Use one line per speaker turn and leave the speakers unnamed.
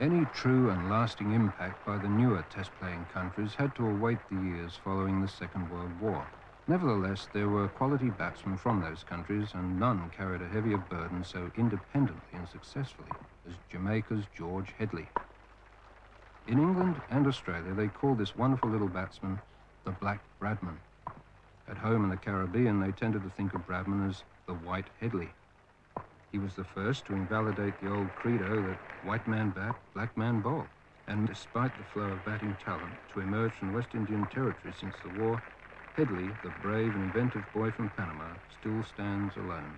Any true and lasting impact by the newer test-playing countries had to await the years following the Second World War. Nevertheless, there were quality batsmen from those countries, and none carried a heavier burden so independently and successfully as Jamaica's George Headley. In England and Australia, they called this wonderful little batsman the Black Bradman. At home in the Caribbean, they tended to think of Bradman as the White Headley. He was the first to invalidate the old credo that white man bat, black man bowl. And despite the flow of batting talent to emerge from West Indian Territory since the war, Headley, the brave and inventive boy from Panama, still stands alone.